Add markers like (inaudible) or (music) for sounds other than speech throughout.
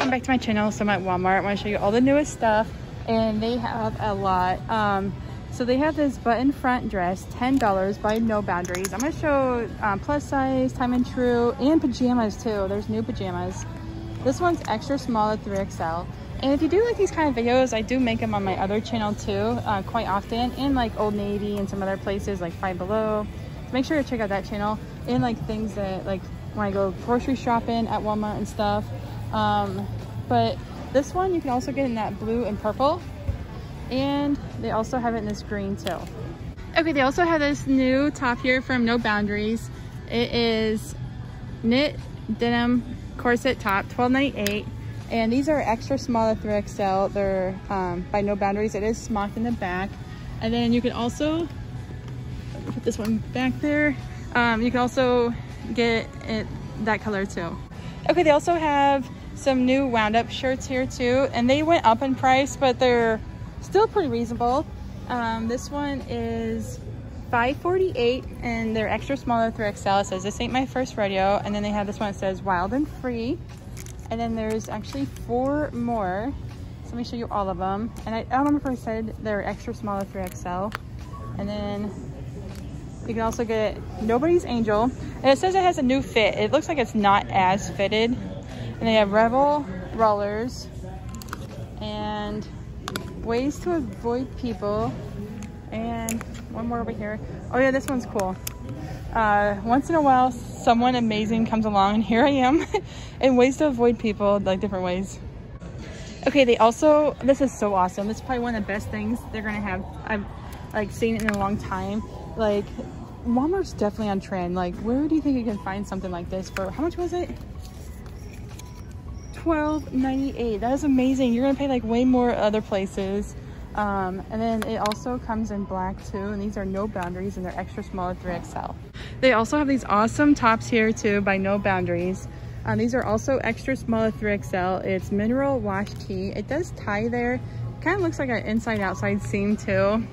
welcome back to my channel. So I'm at Walmart. I want to show you all the newest stuff and they have a lot. Um, so they have this button front dress, $10 by No Boundaries. I'm to show um, plus size, Time and Tru, and pajamas too. There's new pajamas. This one's extra small at 3XL. And if you do like these kind of videos, I do make them on my other channel too, uh, quite often, in like Old Navy and some other places like Five Below. So make sure to check out that channel and like things that like when I go grocery shopping at Walmart and stuff. Um, but this one you can also get in that blue and purple. And they also have it in this green too. Okay, they also have this new top here from No Boundaries. It is knit denim corset top, $12.98. And these are extra small at 3XL. They're um, by No Boundaries. It is smocked in the back. And then you can also, put this one back there. Um, you can also get it that color too. Okay, they also have some new wound up shirts here too. And they went up in price, but they're still pretty reasonable. Um, this one is 548 and they're extra smaller 3XL. It says this ain't my first rodeo. And then they have this one that says wild and free. And then there's actually four more. So let me show you all of them. And I, I don't remember if I said they're extra smaller 3XL. And then you can also get Nobody's Angel. And it says it has a new fit. It looks like it's not as fitted. And they have Rebel rollers and ways to avoid people. And one more over here. Oh yeah, this one's cool. Uh, once in a while, someone amazing comes along and here I am. (laughs) and ways to avoid people, like different ways. Okay, they also, this is so awesome. This is probably one of the best things they're gonna have. I've like seen it in a long time. Like Walmart's definitely on trend. Like where do you think you can find something like this for, how much was it? $12.98. That is amazing. You're gonna pay like way more other places. Um, and then it also comes in black too. And these are no boundaries and they're extra small at 3XL. They also have these awesome tops here too by No Boundaries. Um, these are also extra small at 3XL. It's mineral wash tee. It does tie there. Kind of looks like an inside outside seam too.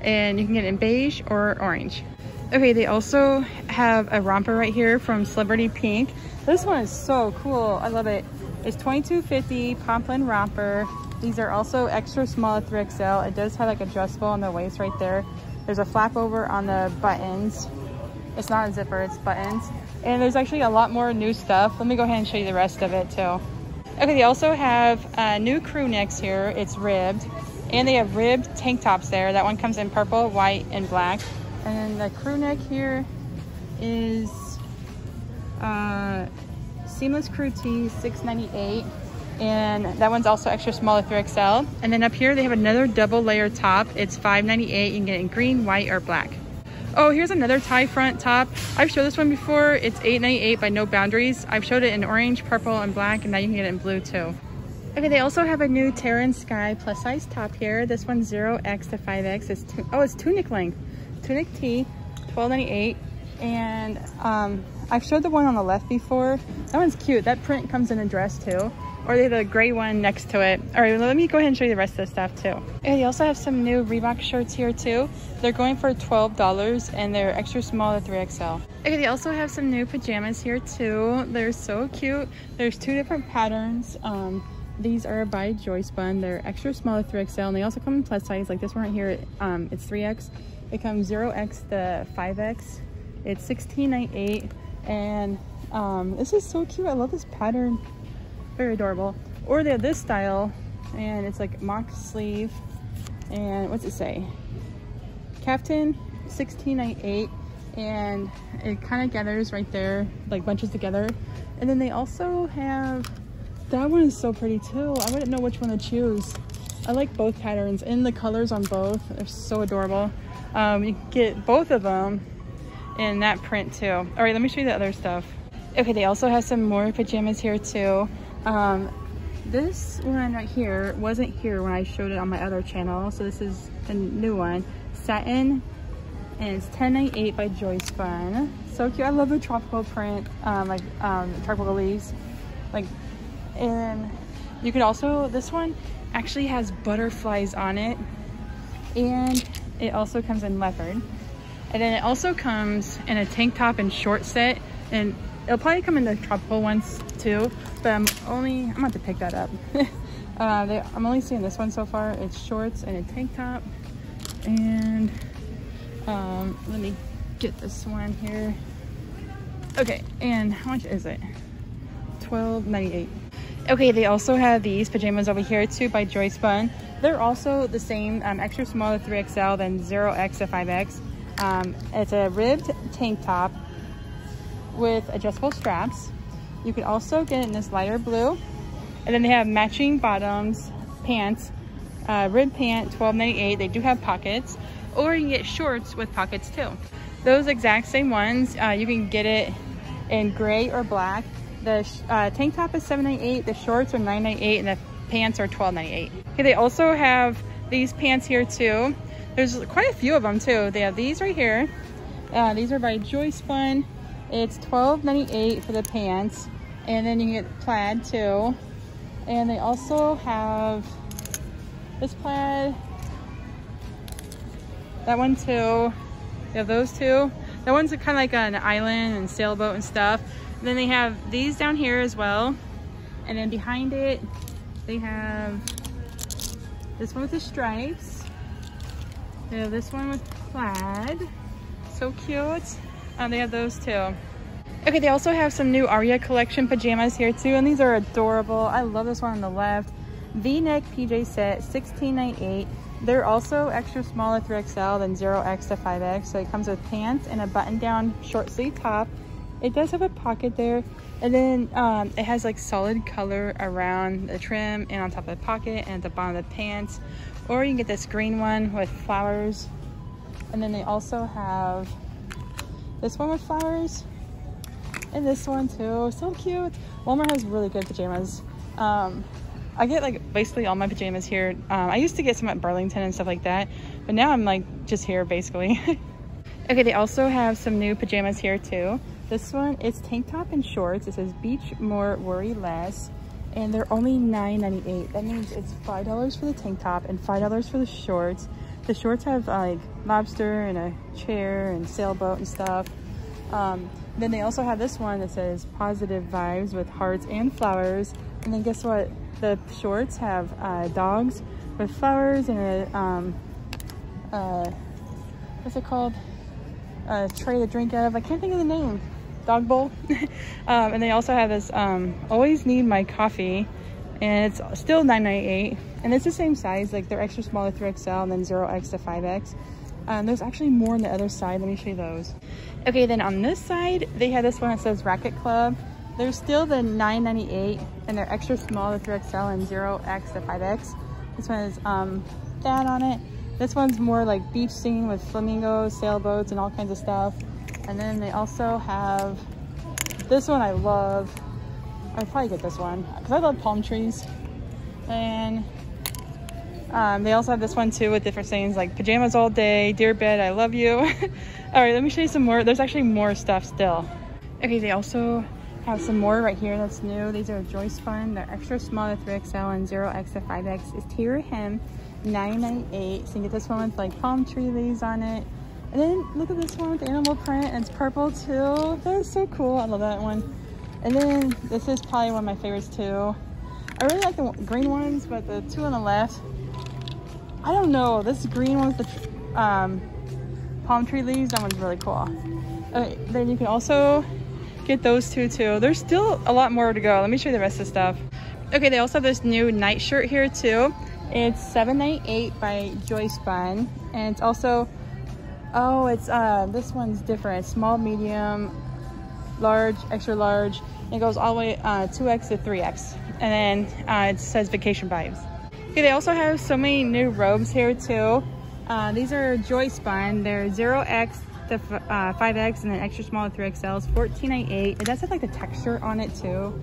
And you can get it in beige or orange. Okay, they also have a romper right here from Celebrity Pink. This one is so cool. I love it. It's 22.50 poplin romper. These are also extra small at 3XL. It does have like adjustable on the waist right there. There's a flap over on the buttons. It's not a zipper, it's buttons. And there's actually a lot more new stuff. Let me go ahead and show you the rest of it too. Okay, they also have uh, new crew necks here. It's ribbed. And they have ribbed tank tops there. That one comes in purple, white, and black. And the crew neck here is uh, seamless crew tee, 698 and that one's also extra small at 3XL. And then up here they have another double layer top. It's 598. You can get it in green, white, or black. Oh, here's another tie front top. I've showed this one before. It's 898 by No Boundaries. I've showed it in orange, purple, and black, and now you can get it in blue too. Okay, they also have a new Terra & Sky plus size top here. This one's 0X to 5X. It's oh, it's tunic length. Tunic tee, 1298. And um, I've showed the one on the left before. That one's cute. That print comes in a dress too or they have a gray one next to it. All right, let me go ahead and show you the rest of the stuff too. They also have some new Reebok shirts here too. They're going for $12 and they're extra small at 3XL. Okay, they also have some new pajamas here too. They're so cute. There's two different patterns. Um, these are by Joyspun. They're extra small at 3XL and they also come in plus size. Like this one right here, um, it's 3X. It comes 0X to 5X. It's 16.98 and um, this is so cute. I love this pattern very adorable. Or they have this style and it's like mock sleeve and what's it say? Captain 1698 and it kind of gathers right there, like bunches together. And then they also have, that one is so pretty too. I wouldn't know which one to choose. I like both patterns and the colors on both. They're so adorable. Um, you get both of them in that print too. All right, let me show you the other stuff. Okay, they also have some more pajamas here too. Um, this one right here wasn't here when I showed it on my other channel. So this is a new one. Satin and it's 1098 by Joyce Joyspun. So cute. I love the tropical print, um, like um, tropical leaves. Like, and you could also, this one actually has butterflies on it. And it also comes in leopard. And then it also comes in a tank top and short set. And It'll probably come in the tropical ones too, but I'm only, I'm about to pick that up. (laughs) uh, they, I'm only seeing this one so far. It's shorts and a tank top. And um, let me get this one here. Okay, and how much is it? $12.98. Okay, they also have these pajamas over here too by Joyspun. They're also the same, um, extra small to 3XL than 0X to 5X. Um, it's a ribbed tank top with adjustable straps. You can also get it in this lighter blue. And then they have matching bottoms, pants, uh, rib pant, 12.98. They do have pockets. Or you can get shorts with pockets too. Those exact same ones, uh, you can get it in gray or black. The uh, tank top is $7.98, the shorts are $9.98, and the pants are $12.98. Okay, they also have these pants here too. There's quite a few of them too. They have these right here. Uh, these are by Joyspun. It's $12.98 for the pants. And then you get plaid too. And they also have this plaid. That one too. They have those two. That one's kind of like an island and sailboat and stuff. And then they have these down here as well. And then behind it, they have this one with the stripes. They have this one with plaid. So cute. Um, they have those too. Okay, they also have some new Aria collection pajamas here too, and these are adorable. I love this one on the left. V-neck PJ set, 16.98. They're also extra smaller at 3XL than 0X to 5X. So it comes with pants and a button-down short sleeve top. It does have a pocket there. And then um, it has like solid color around the trim and on top of the pocket and at the bottom of the pants. Or you can get this green one with flowers. And then they also have this one with flowers. And this one too, so cute. Walmart has really good pajamas. Um, I get like basically all my pajamas here. Um, I used to get some at Burlington and stuff like that, but now I'm like just here basically. (laughs) okay, they also have some new pajamas here too. This one, it's tank top and shorts. It says beach more, worry less. And they're only $9.98. That means it's $5 for the tank top and $5 for the shorts. The shorts have like lobster and a chair and sailboat and stuff. Um, then they also have this one that says positive vibes with hearts and flowers. And then guess what? The shorts have uh, dogs with flowers and a, um, uh, what's it called? A tray to drink out of. I can't think of the name dog bowl. (laughs) um, and they also have this um, always need my coffee and it's still 9.98 and it's the same size like they're extra small 3XL and then 0X to 5X. Um, there's actually more on the other side. Let me show you those. Okay, then on this side, they have this one that says Racket Club. There's still the 9.98 and they're extra small, the 3XL and 0X to 5X. This one is um, that on it. This one's more like beach scene with flamingos, sailboats, and all kinds of stuff. And then they also have this one I love. I'd probably get this one because I love palm trees. And um, they also have this one too with different sayings like pajamas all day, dear bed, I love you. (laughs) all right, let me show you some more. There's actually more stuff still. Okay, they also have some more right here that's new. These are Joyspun. They're extra small to 3XL and 0X to 5X. It's Tier Hem 998. So you get this one with like palm tree leaves on it. And then look at this one with animal print. And it's purple too. That is so cool. I love that one. And then this is probably one of my favorites too. I really like the green ones, but the two on the left, I don't know. This green one with the um, palm tree leaves, that one's really cool. Okay, then you can also get those two too. There's still a lot more to go. Let me show you the rest of the stuff. Okay, they also have this new night shirt here too. It's 798 by Joyspun. And it's also Oh, it's uh this one's different. Small, medium, large, extra large. It goes all the way uh, 2x to 3x. And then uh, it says vacation vibes. Okay, they also have so many new robes here too. Uh, these are Joyspun. They're 0x to uh, 5x and then extra small to 3XLs. 14.98. It does have like the texture on it too.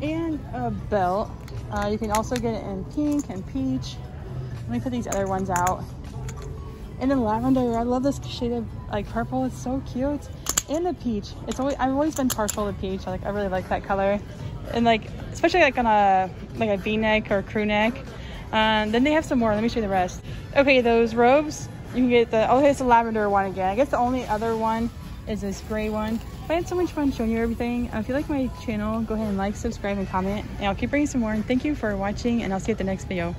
And a belt. Uh, you can also get it in pink and peach. Let me put these other ones out. And then lavender, I love this shade of like purple. It's so cute. And the peach. It's always I've always been partial to peach. I like I really like that color. And like especially like on a like a V-neck or crew neck. Um, then they have some more. Let me show you the rest. Okay, those robes. You can get the oh here's the lavender one again. I guess the only other one is this gray one. But I had so much fun showing you everything. Uh, if you like my channel, go ahead and like, subscribe, and comment. And I'll keep bringing some more. And thank you for watching, and I'll see you at the next video.